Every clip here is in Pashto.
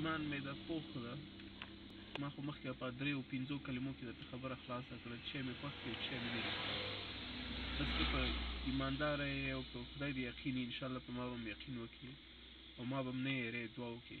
ایمان مې دا پوخ ده ما خو مخکې په درې او پنځو کلمو کې درته خبره خلاصه کړه چې مې خوښ دی چې مې نه بس ته په ایماندار یې او په خدای دې یقین ان شاء الله په ما به یقین وکړي او ما به نه یې دعا وکړي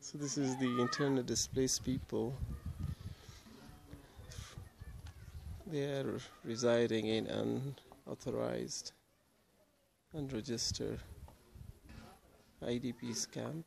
So this is the internally displaced people They are residing in unauthorized, unregistered IDP's camp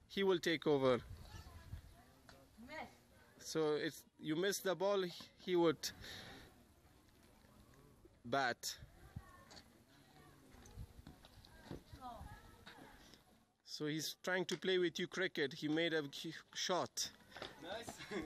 he will take over. Miss. So it's you miss the ball, he would bat. So he's trying to play with you cricket. He made a shot. Nice.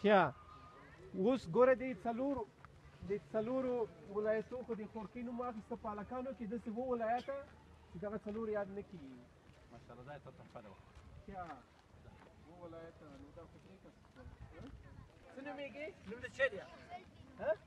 ښه اوس ګوره دی څلورو د څلورو ولایتو خو د خورکي نوم واخیسته په هلکانو کې داسې اووه ولایته چې دغه څلور یاد نه کېږي ماشاءالله دا یې ته تحفه ده ښه اووه ولایته نو دا خو درې کسه څه نومېږي نوم د چا دی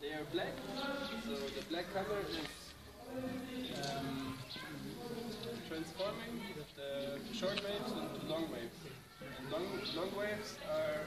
They are black, so the black color is um, transforming the short waves into long waves long, long waves are.